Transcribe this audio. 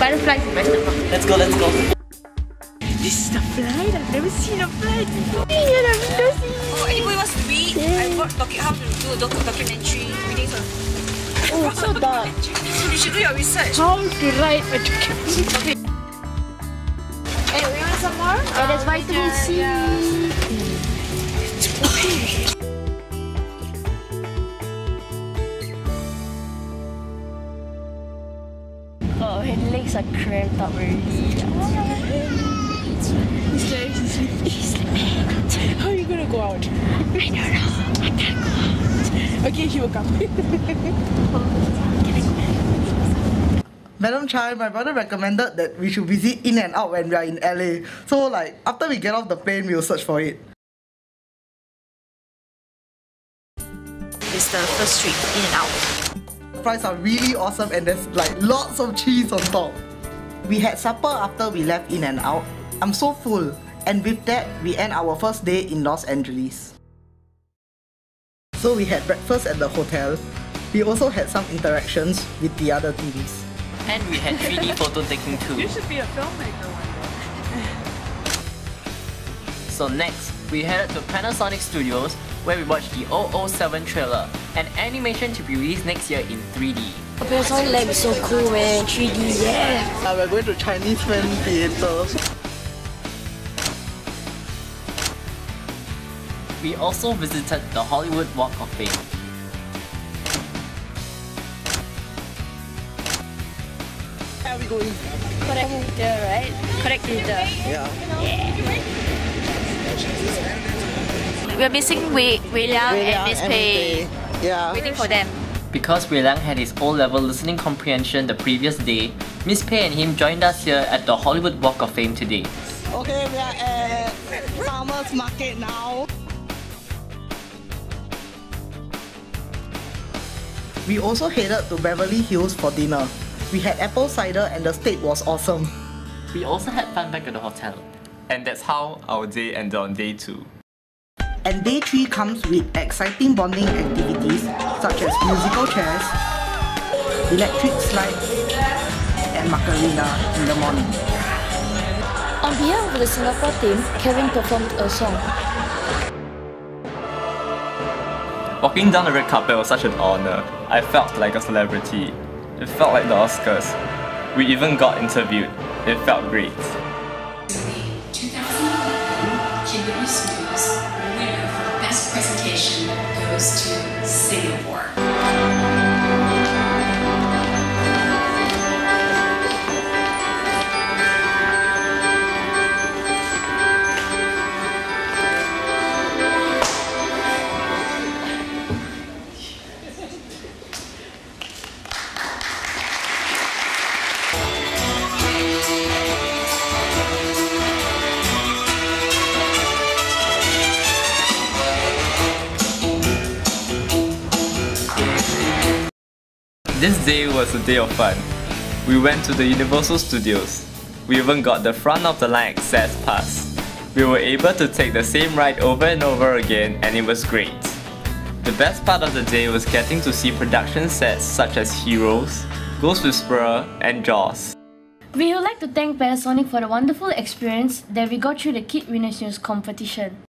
butterflies in Western Park. Let's go, let's go. This is the flight. I've never seen a flight before. Yeah, the window seat. Oh, anybody wants to read? I brought docu- how to do a docu- documentary readings on. Oh, so dark. You should do your research. How to write a documentary. Hey, we want some more? Oh, there's vitamin C. Oh, his legs are cramped up already. How are you gonna go out? I don't know. I can't go out. Okay, he will come. Madam Chai, my brother recommended that we should visit In-N-Out when we are in LA. So like after we get off the plane, we'll search for it. It's the first street, in and out. Fries are really awesome and there's like lots of cheese on top. We had supper after we left In-N-Out. I'm so full. And with that, we end our first day in Los Angeles. So we had breakfast at the hotel. We also had some interactions with the other teams. And we had 3D photo taking too. You should be a filmmaker one day. So next, we headed to Panasonic Studios where we watched the 007 trailer, an animation to be released next year in 3D. Panasonic Lab is so cool, man. 3D, yeah. Uh, we're going to Chinese Fan Theatre. We also visited the Hollywood Walk of Fame. Where are we going? Kodak Theatre, right? Kodak Theatre. Yeah. We're missing Wei, Wei Liang and Miss Pei. Yeah. Waiting for them. Because Wei Liang had his O-level listening comprehension the previous day, Miss Pei and him joined us here at the Hollywood Walk of Fame today. Okay, we are at Farmers Market now. We also headed to Beverly Hills for dinner. We had apple cider and the steak was awesome. We also had fun back at the hotel. And that's how our day ended on day two. And day 3 comes with exciting bonding activities such as musical chairs, electric slide, and Macarena in the morning. On behalf of the Singapore team, Kevin performed a song. Walking down the red carpet was such an honor. I felt like a celebrity. It felt like the Oscars. We even got interviewed. It felt great. Goes to Singapore. This day was a day of fun. We went to the Universal Studios. We even got the front of the line access pass. We were able to take the same ride over and over again and it was great. The best part of the day was getting to see production sets such as Heroes, Ghost Whisperer, and Jaws. We would like to thank Panasonic for the wonderful experience that we got through the Kid Witness News competition.